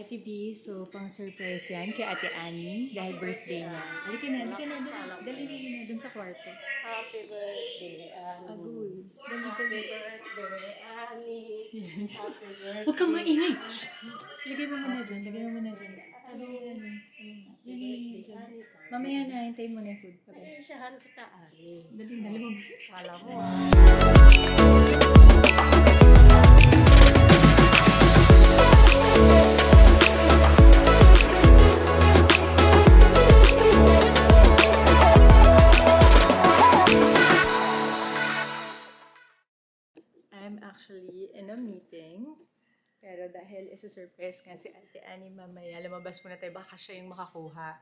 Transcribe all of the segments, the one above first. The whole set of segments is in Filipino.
ITV, so pang surprise yan kay Ate Annie dahil birthday niya. Halika na, halika na, dali, dali na na dun sa kwarto. Happy birthday, Annie. Agul. Dali, Happy dali. birthday, Annie. Happy birthday. Huwag kang maingay! Shh! Lagay mo muna dyan, lagay mo muna dyan. Lagay mo muna dyan. Mamaya na, hintayin mo na yung food. Okay. Isahan kita, Annie. Dali, dali mo. Kala mo, ah. surprise nga si Ate Annie mamaya, lumabas muna tayo, baka siya yung makakuha.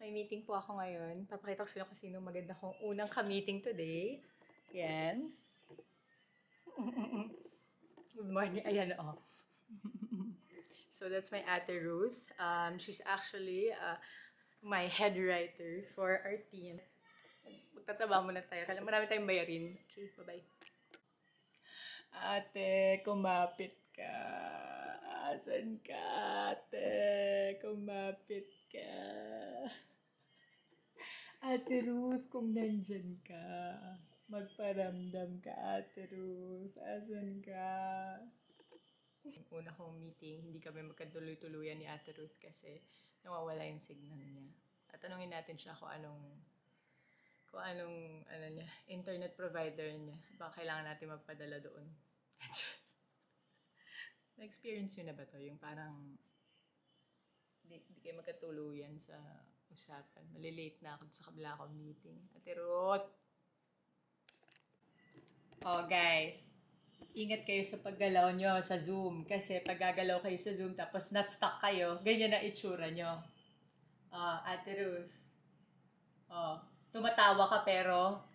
May meeting po ako ngayon. Papakita ko sila kung sino maganda kong unang ka-meeting today. Yan. Good morning. Ayan, oh. so that's my Ate Ruth. Um, she's actually uh, my head writer for our team. Magtataba muna tayo. Kailangan marami tayong bayarin. Okay, bye-bye. Ate, kumapit ka. Asan ka, ate? Kumapit ka. Ate Ruth, kung nandyan ka, magparamdam ka, Ate Ruth. Asan ka? Una kong meeting, hindi kami magkatuloy-tuluyan ni Ate Ruth kasi nawawala yung signal niya. At tanungin natin siya kung anong kung anong ano niya, internet provider niya. Baka kailangan natin magpadala doon. Just, na-experience nyo na ba to? Yung parang di, di kayo magkatuluyan sa usapan. Malilate na ako sa kabila akong meeting. Ate Ruth! Oh, guys. Ingat kayo sa paggalaw nyo sa Zoom. Kasi pag gagalaw kayo sa Zoom tapos not stuck kayo, ganyan na itsura nyo. Oh, Ate Ruth. Oh, tumatawa ka pero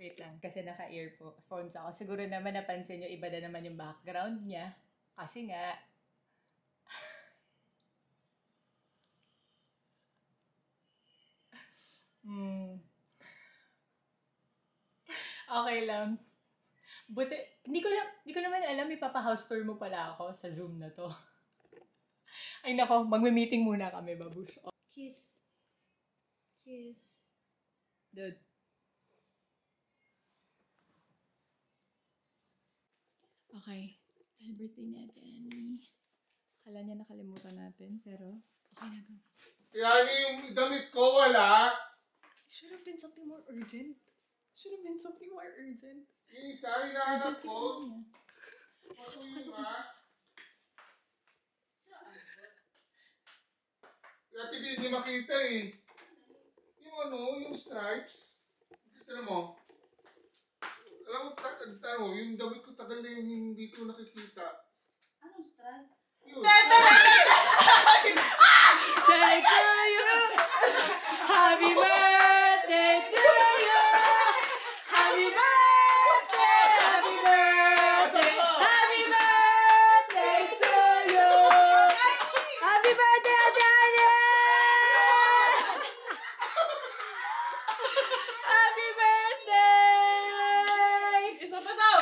Wait lang, kasi naka-earphones ako. Siguro naman napansin nyo, iba na naman yung background niya. Kasi nga, Hmm. Okay lang. Buti, hindi ko, na, hindi ko naman alam, ipapa-house tour mo pala ako sa Zoom na to. Ay nako, magme-meeting muna kami, babush. Kiss. Kiss. Dude. Okay. Dahil birthday ni Ate Annie. Akala niya nakalimutan natin, pero okay na go. Yani yung damit ko wala. Should have been something more urgent. Should have been something more urgent. Yung isa, hinahanap ko. Patuloy ba? Dati hindi makita eh. Yung ano, yung stripes. Kita mo. Alam mo, ta- ano, yung damit ko tagal yung hindi ko nakikita. Anong strand? Yun. Birthday to you! Happy birthday to you! Happy birthday! Happy birthday! Happy birthday to you! Happy birthday, Ate Anya! Happy birthday! Isa pa daw!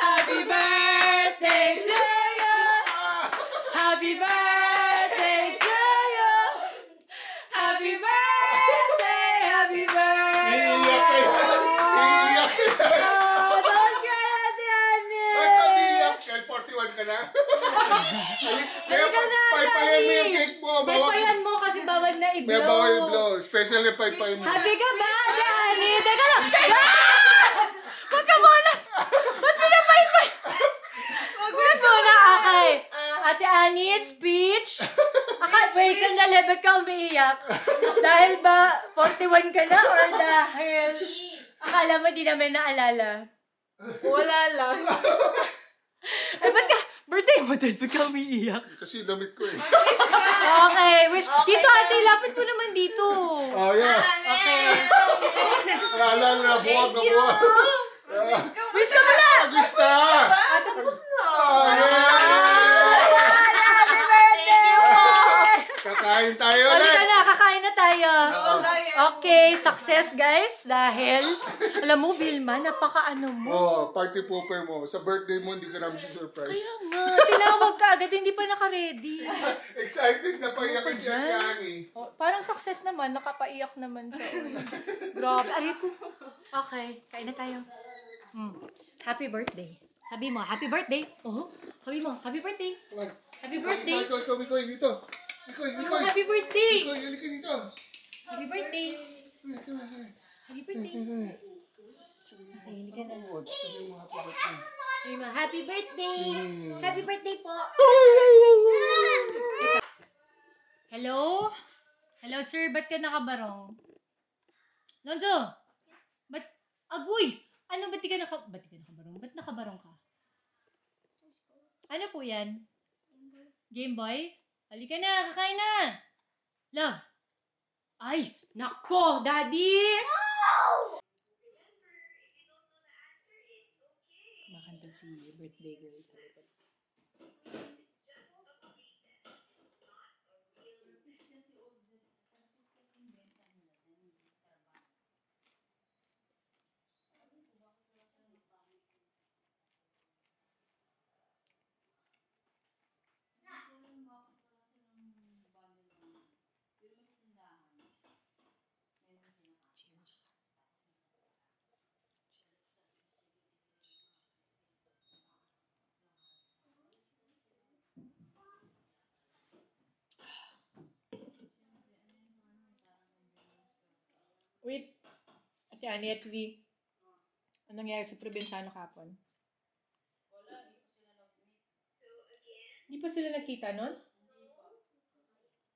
Happy birthday to you! Ah! Happy birthday to you! Happy birthday! Happy birthday! Iiyak ka yan. Iiyak ka yan. Oh, don't cry, Ate Annie! Ba't ka umiiyak? Kahit 41 ka na? Kaya Halika na, paypayan mo yung cake mo. May Bawal, payan mo kasi bawal na i-blow. may bawal blow. Special yung paypayan mo. Happy ka ba, Annie? Teka lang! Ah! Huwag ka muna! Ba't pinapaypay? Wait muna, okay. Ate Annie, speech. Aka, wait, sandali, ba't ka umiiyak? Dahil ba 41 ka na or dahil akala mo di namin naalala? Wala lang. Ay, ba't ka, Birthday mo din, bigla umiiyak. Kasi damit ko eh. Okay, wish. Okay Dito, ate, lapit mo naman dito. Oh, yeah. Okay. Alala na, buwag na buwag. Wish ka muna! Ah, wish na! Ah, tapos na. Oh, yeah! Happy birthday! Kakain tayo! Success, guys. Dahil, alam mo, Vilma, napaka-ano mo. Oh, party pooper mo. Sa birthday mo, hindi ka namin surprise. Kaya nga, tinawag ka agad, hindi pa naka-ready. Excited na paiyakin siya ni. Oh, parang success naman, nakapaiyak naman siya. Uy. Grabe. Aray ko. Okay, kain na tayo. Hmm. Happy birthday. Sabi mo, happy birthday. Oh, sabi mo, happy birthday. Happy birthday. Mikoy, Mikoy, Mikoy, dito. Mikoy, Ano, Mikoy. happy birthday. Mikoy, halika dito. Happy birthday. Happy birthday. Hindi ka na. Happy birthday. Happy birthday. Po. Hello? Hello, sir. Ba't ka nakabarong? Lonzo! Ba't? Agoy! Ano, ba't ka naka... Ba't ka nakabarong? Ba't nakabarong ka? Ano po yan? Game Boy? Halika na, kakain na! Love! Ay! Nako, Daddy! Makanta si birthday girl sa. Ate Ani at V. Anong nangyari sa probinsyano kapon? Hindi pa sila nakita nun?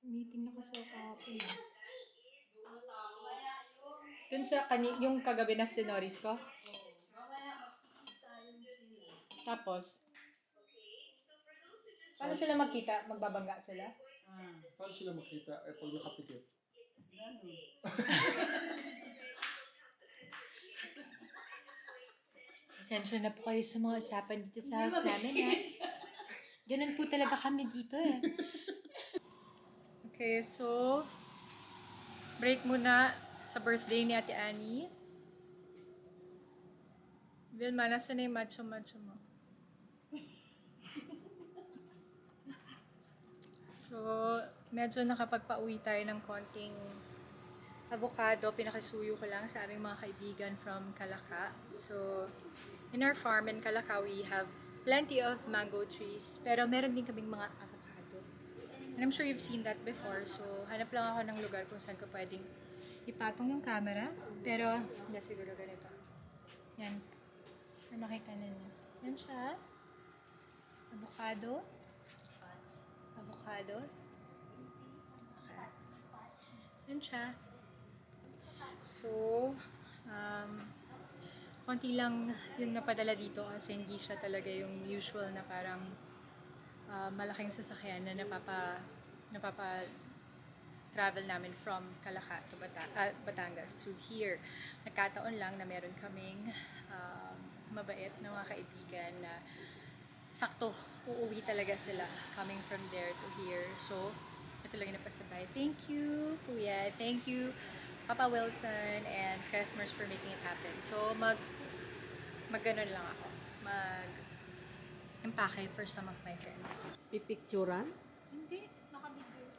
Meeting na kasi eh. Dun sa kani yung kagabi na sinoris ko? Tapos? Paano sila magkita? Magbabangga sila? Paano sila makita eh, pag nakapikit? Pasensya na po kayo sa mga usapan dito sa house namin, ha? Ganun po talaga kami dito, eh. Okay, so, break muna sa birthday ni Ate Annie. Vilma, nasa na yung macho-macho mo? So, medyo nakapagpauwi tayo ng konting avocado. Pinakisuyo ko lang sa aming mga kaibigan from Calaca. So, in our farm in Calaca, we have plenty of mango trees. Pero meron din kaming mga avocado. And I'm sure you've seen that before. So, hanap lang ako ng lugar kung saan ko pwedeng ipatong yung camera. Pero, hindi siguro ganito. Yan. Para makita na niyo. Yan siya. Avocado. Avocado. Yan siya. So, um, konti lang yung napadala dito kasi hindi siya talaga yung usual na parang ah, malaking sasakyan na napapa napapa travel namin from Calaca to Bata- ah, Batangas to here. Nagkataon lang na meron kaming um, mabait na mga kaibigan na sakto uuwi talaga sila coming from there to here. So, ito lang yung napasabay. Thank you, Kuya. Thank you, Papa Wilson and Cresmers for making it happen. So, mag magganon lang ako. Mag empake for some of my friends. Pipicturan? Hindi, naka-video.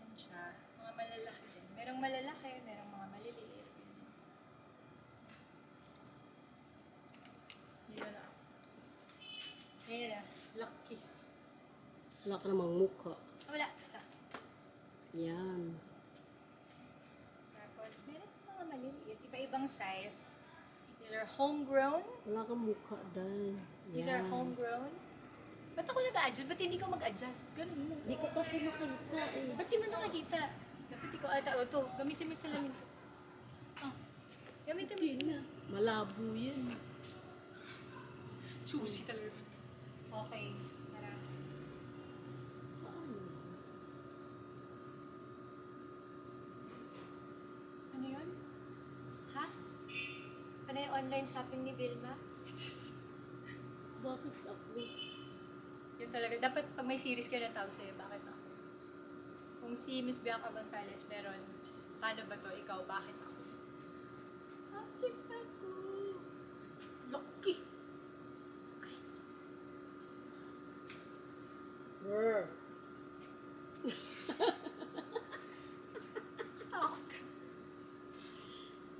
Yan siya. Mga malalaki din. Merong malalaki, merong mga maliliit. Yun na. Yan na. Lucky. Wala ka namang mukha. Ah. Yan. Tapos, meron mga maliliit. Iba-ibang size. These are homegrown. Wala kang mukha dahil. These are homegrown. Ba't ako nag-adjust? Ba't hindi ko mag-adjust? Ganun mo. Hindi ko kasi makita eh. Ba't di mo nakakita? Dapat ikaw ata, o to, gamitin mo sa lamin. Oh, gamitin mo sa lamin. Malabo yan. Juicy talaga. Okay, tara. Ano yun? Ha? Ano yung online shopping ni Vilma? Bakit ako? Yun talaga. Dapat pag may series ka na tao sa'yo, bakit ako? Kung si Miss Bianca Gonzalez meron, paano ba to? Ikaw, bakit ako? Bakit ako? Lucky! Brr. Takot ka.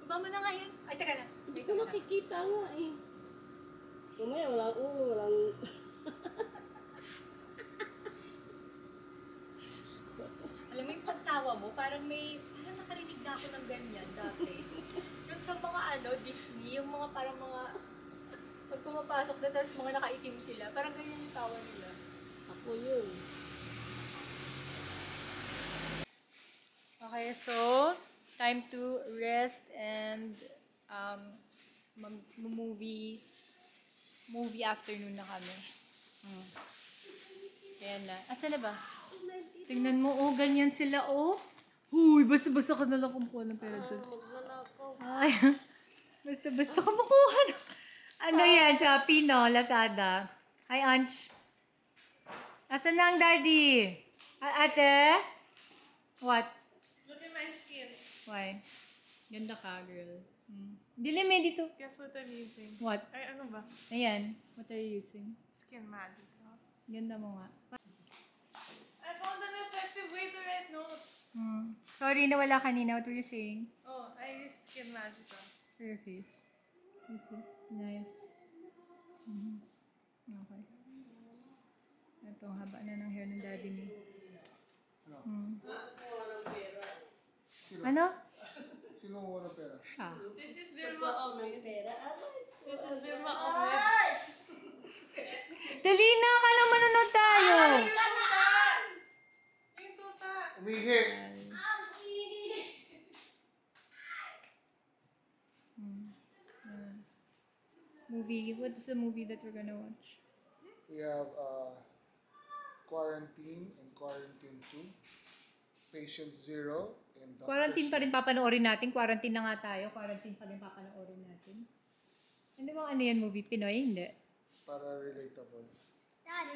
Baba mo na nga yan. Ay, teka na. Hindi Wait, ko wait lang. nakikita nga eh. Mamaya wala ko, walang... Alam mo yung pagtawa mo, parang may, parang nakarinig na ako ng ganyan dati. Yung sa mga ano, Disney, yung mga parang mga, pag pumapasok na tapos mga nakaitim sila, parang ganyan yung tawa nila. Ako yun. Okay, so, time to rest and um, mag-movie, movie afternoon na kami. Hmm. Ayan na. Asa na ba? Tingnan mo, oh, ganyan sila, oh. Huy, basta-basta ka na lang kumukuha ng pera dyan. Magnanakaw. Ay, basta-basta ka makuha. Ano yan, Shopee, no? Lazada. Hi, Anch. Asan na ang daddy? Ate? What? Look at my skin. Why? Ganda ka, girl. Hmm. Dilim eh dito. Guess what I'm using? What? Ay, ano ba? Ayan. What are you using? Skin Magic. Ganda mo nga. I found an effective way to write notes. Hmm. Sorry, nawala kanina. What were you saying? Oh, I use Skin Magic. For your face. You see? Nice. Mhm. Okay. Ito, ang haba na ng hair ng daddy mo. Hmm. Ano? Sino wala pera? Siya. This is Vilma Omelet. Pera. This is Vilma Omelet. Dali na! Kala manonood tayo! Umihi! Movie. What's the movie that we're gonna watch? We have uh, Quarantine and Quarantine 2. Patient Zero and Doctor Quarantine pa rin papanoorin natin. Quarantine na nga tayo. Quarantine pa rin papanoorin natin. Hindi mo ano yan movie? Pinoy? Hindi. Para relatable.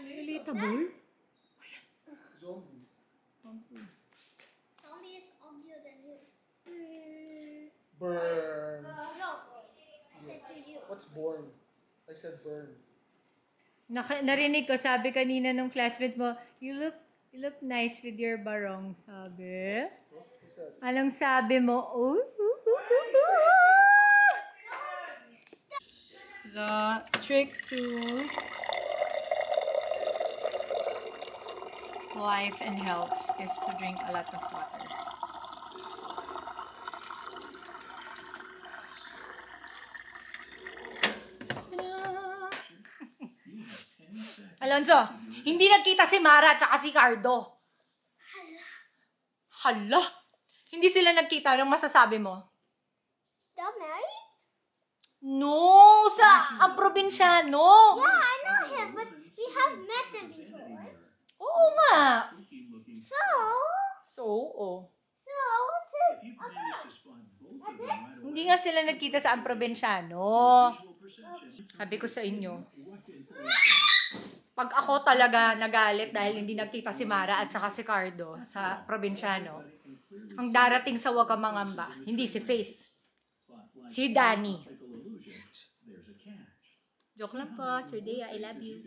Relatable? Zombie. Zombie is uglier than you. Burn. No, I said to you. What's born? I said burn. Naka- narinig ko, sabi kanina nung classmate mo, you look you look nice with your barong, sabi. Anong sabi mo? Oh, oh, oh, oh, oh. The trick to life and health is to drink a lot of water. Alonso, hindi nagkita si Mara at saka si Cardo. Hala. Hindi sila nagkita. Anong masasabi mo? They're married? No, sa ang probinsyano. Yeah, I know him, but we have met them before. Oo nga. So, So, oh. so what's it about? Hindi nga sila nagkita sa ang probinsyano. Sabi ko sa inyo. Pag ako talaga nagalit dahil hindi nagkita si Mara at saka si Cardo sa probinsyano, ang darating sa wag kang mangamba, hindi si Faith. Si Danny. Joke lang po, Sir Dea, I love you.